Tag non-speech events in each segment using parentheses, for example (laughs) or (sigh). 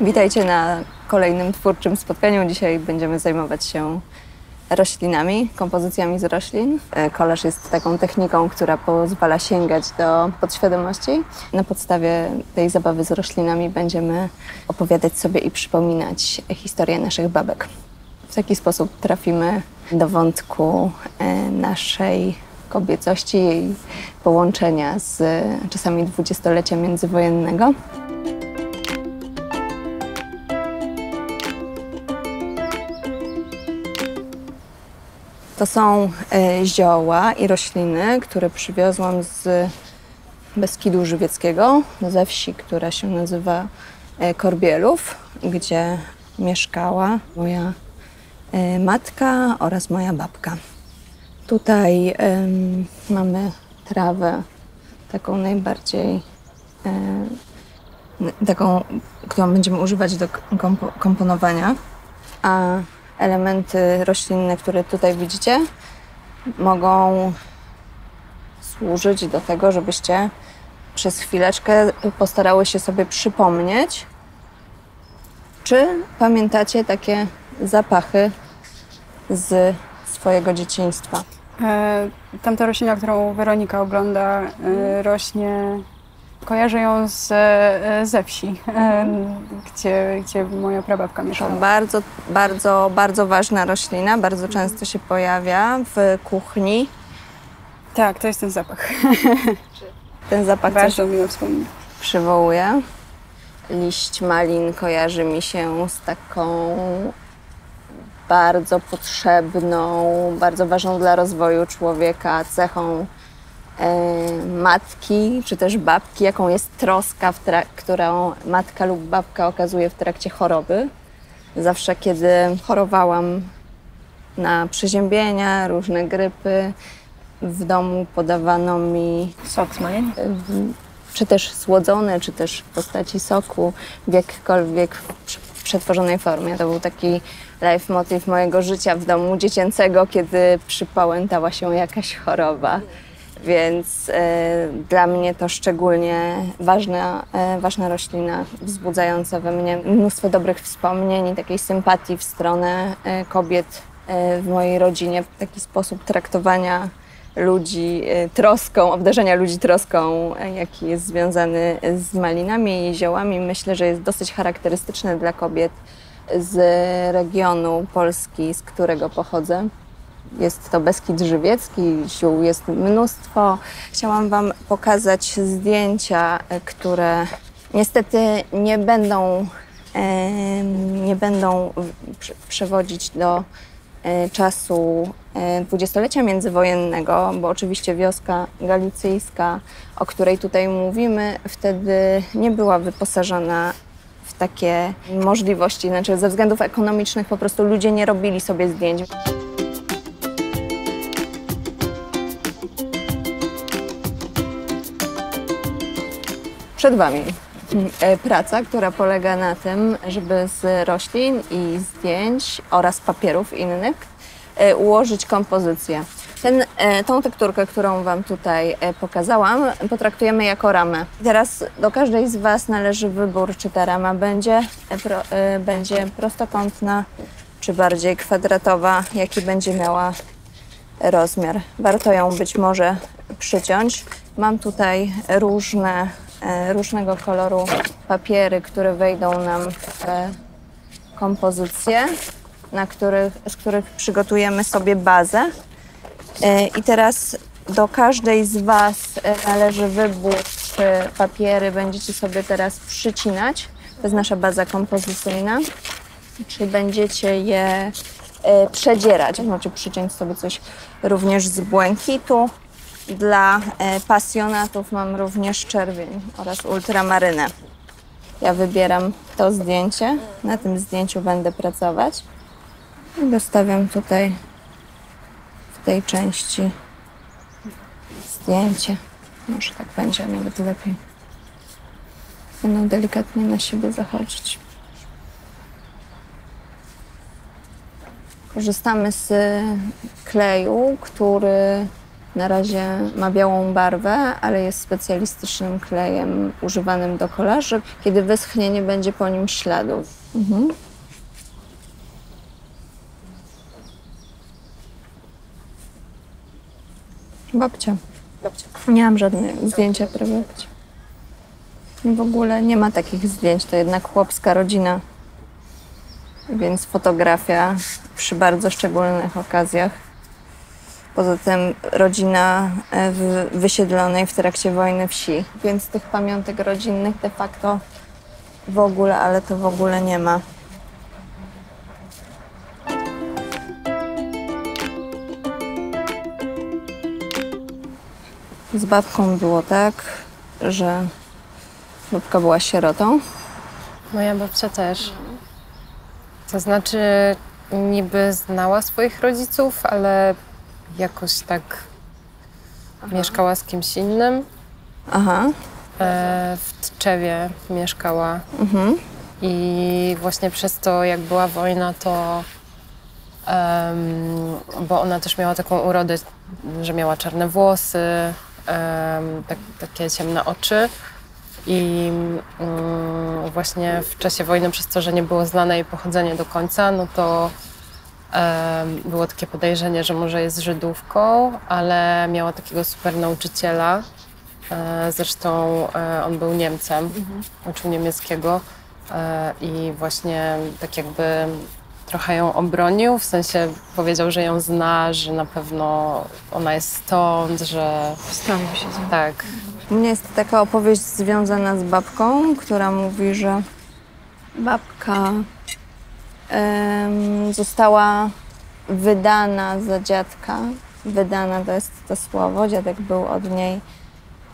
Witajcie na kolejnym twórczym spotkaniu. Dzisiaj będziemy zajmować się roślinami, kompozycjami z roślin. E, Kolaż jest taką techniką, która pozwala sięgać do podświadomości. Na podstawie tej zabawy z roślinami będziemy opowiadać sobie i przypominać historię naszych babek. W taki sposób trafimy do wątku e, naszej kobiecości, jej połączenia z czasami dwudziestolecia międzywojennego. To są e, zioła i rośliny, które przywiozłam z Beskidu Żywieckiego, ze wsi, która się nazywa e, Korbielów, gdzie mieszkała moja e, matka oraz moja babka. Tutaj em, mamy trawę taką najbardziej, n- taką, którą będziemy używać do kompo- komponowania, a elementy roślinne, które tutaj widzicie, mogą służyć do tego, żebyście przez chwileczkę postarały się sobie przypomnieć, czy pamiętacie takie zapachy z swojego dzieciństwa. E, Tamta roślina, którą Weronika ogląda, e, rośnie. Kojarzę ją z, e, ze wsi, e, gdzie, gdzie moja prababka To mieszkała. bardzo, bardzo, bardzo ważna roślina, bardzo często się pojawia w kuchni. Tak, to jest ten zapach. (laughs) Ten zapach Bardzo miło wspomnienie. przywołuje. Liść malin kojarzy mi się z taką bardzo potrzebną, bardzo ważną dla rozwoju człowieka cechą matki czy też babki, jaką jest troska, którą matka lub babka okazuje w trakcie choroby. Zawsze, kiedy chorowałam na przeziębienia, różne grypy, w domu podawano mi Sok z malin? w- czy też słodzone, czy też w postaci soku, w jakiejkolwiek prze- przetworzonej formie. To był taki leitmotiv mojego życia w domu dziecięcego, kiedy przypałętała się jakaś choroba. Więc e, dla mnie to szczególnie ważna, e, ważna roślina, wzbudzająca we mnie mnóstwo dobrych wspomnień i takiej sympatii w stronę e, kobiet w mojej rodzinie. Taki sposób traktowania ludzi troską, obdarzenia ludzi troską, jaki jest związany z malinami i ziołami, myślę, że jest dosyć charakterystyczny dla kobiet z regionu Polski, z którego pochodzę. Jest to Beskid Żywiecki, ziół jest mnóstwo. Chciałam Wam pokazać zdjęcia, e, które niestety nie będą, em, nie będą przewodzić do e, czasu e, dwudziestolecia międzywojennego, bo oczywiście wioska galicyjska, o której tutaj mówimy, wtedy nie była wyposażona w takie możliwości. Znaczy, ze względów ekonomicznych po prostu ludzie nie robili sobie zdjęć. Przed Wami e, praca, która polega na tym, żeby z roślin i zdjęć oraz papierów innych e, ułożyć kompozycję. Ten, e, tą tekturkę, którą Wam tutaj pokazałam, potraktujemy jako ramę. Teraz do każdej z Was należy wybór, czy ta rama będzie, pro, będzie prostokątna, czy bardziej kwadratowa, jaki będzie miała rozmiar. Warto ją być może przyciąć. Mam tutaj różne, różnego koloru papiery, które wejdą nam w e, kompozycję, na których, z których przygotujemy sobie bazę. E, I teraz do każdej z Was e, należy wybór, czy papiery będziecie sobie teraz przycinać. To jest nasza baza kompozycyjna. Czy będziecie je e, przedzierać? Możecie przyciąć sobie coś również z błękitu. Dla e, pasjonatów mam również czerwień oraz ultramarynę. Ja wybieram to zdjęcie. Na tym zdjęciu będę pracować. I dostawiam tutaj w tej części zdjęcie. Może tak będzie nawet lepiej. Będą delikatnie na siebie zachodzić. Korzystamy z kleju, który Na razie ma białą barwę, ale jest specjalistycznym klejem używanym do kolaży. Kiedy wyschnie, nie będzie po nim śladów. Mhm. Babcia. Babcia. Nie mam żadnego zdjęcia prawie. W ogóle nie ma takich zdjęć. To jednak chłopska rodzina. Więc fotografia przy bardzo szczególnych okazjach. Poza tym rodzina e, w wysiedlonej w trakcie wojny wsi. Więc tych pamiątek rodzinnych de facto w ogóle, ale to w ogóle nie ma. Z babką było tak, że babka była sierotą. Moja babcia też. To znaczy, niby znała swoich rodziców, ale jakoś tak mieszkała z kimś innym. Aha. E, w Tczewie mieszkała. Mhm. I właśnie przez to, jak była wojna, to. em, bo ona też miała taką urodę, że miała czarne włosy, em, tak, takie ciemne oczy. I mm, właśnie w czasie wojny, przez to, że nie było znane jej pochodzenie do końca, no to było takie podejrzenie, że może jest Żydówką, ale miała takiego super nauczyciela. E, zresztą e, on był Niemcem, uczył niemieckiego e, i właśnie tak jakby trochę ją obronił, w sensie powiedział, że ją zna, że na pewno ona jest stąd, że Stało się z nią. tak. U mnie jest taka opowieść związana z babką, która mówi, że babka została wydana za dziadka. Wydana to jest to słowo. Dziadek był od niej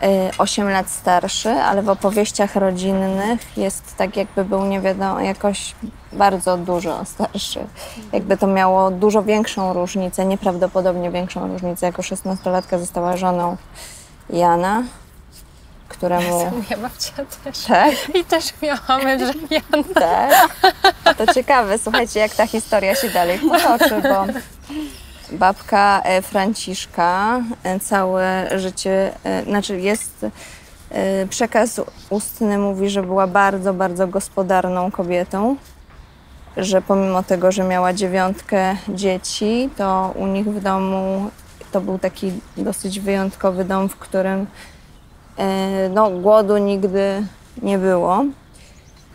e, 8 lat starszy, ale w opowieściach rodzinnych jest tak, jakby był nie wiadomo, jakoś bardzo dużo starszy. Jakby to miało dużo większą różnicę, nieprawdopodobnie większą różnicę. Jako 16-latka została żoną Jana, któremu... Moja babcia też. Tak, I też miała męża tak. To ciekawe, słuchajcie, jak ta historia się dalej potoczy, bo babka e, Franciszka e, całe życie, e, znaczy jest przekaz ustny mówi, że była bardzo, bardzo gospodarną kobietą, że pomimo tego, że miała dziewiątkę dzieci, to u nich w domu to był taki dosyć wyjątkowy dom, w którym no, głodu nigdy nie było.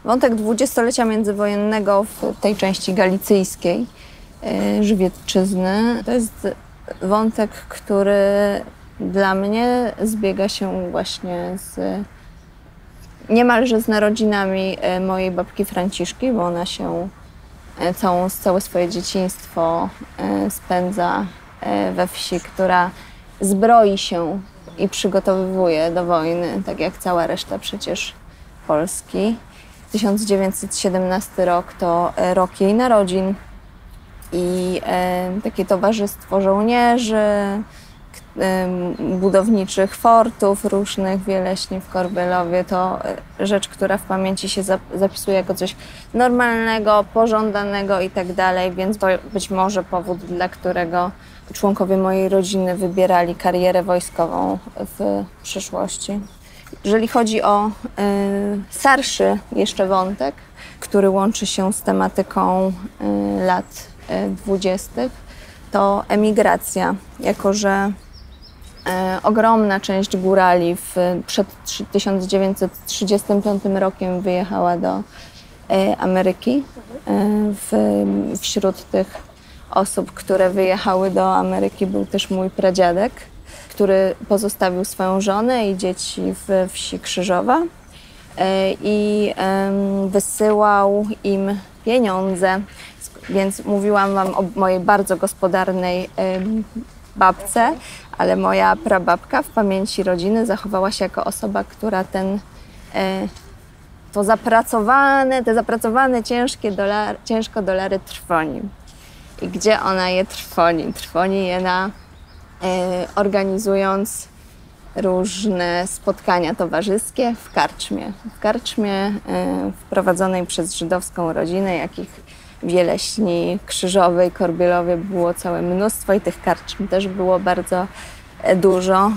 Wątek dwudziestolecia międzywojennego w tej części galicyjskiej e, Żywiecczyzny to jest wątek, który dla mnie zbiega się właśnie z niemalże z narodzinami e, mojej babki Franciszki, bo ona się e, całą, całe swoje dzieciństwo e, spędza e, we wsi, która zbroi się i przygotowywuje do wojny, tak jak cała reszta przecież Polski. 1917 rok to e, rok jej narodzin i e, takie towarzystwo żołnierzy, budowniczych fortów różnych w Wieleśnie, w Korbelowie, to e, rzecz, która w pamięci się zap- zapisuje jako coś normalnego, pożądanego i tak dalej, więc to być może powód, dla którego członkowie mojej rodziny wybierali karierę wojskową w przyszłości. Jeżeli chodzi o y, starszy jeszcze wątek, który łączy się z tematyką y, lat dwudziestych, to emigracja, jako że e, ogromna część górali w, przed trzy- 1935 rokiem wyjechała do e, Ameryki. E, w, wśród tych osób, które wyjechały do Ameryki był też mój pradziadek, który pozostawił swoją żonę i dzieci w wsi Krzyżowa e, i wysyłał im pieniądze. Więc mówiłam Wam o mojej bardzo gospodarnej babce, ale moja prababka w pamięci rodziny zachowała się jako osoba, która ten e, to zapracowane, te zapracowane ciężkie dolar, ciężko dolary trwoni. I gdzie ona je trwoni? Trwoni je na e, organizując różne spotkania towarzyskie w karczmie. W karczmie e, wprowadzonej przez żydowską rodzinę, jakich Wieleśni, Krzyżowej, Korbielowie było całe mnóstwo i tych karczm też było bardzo e, dużo.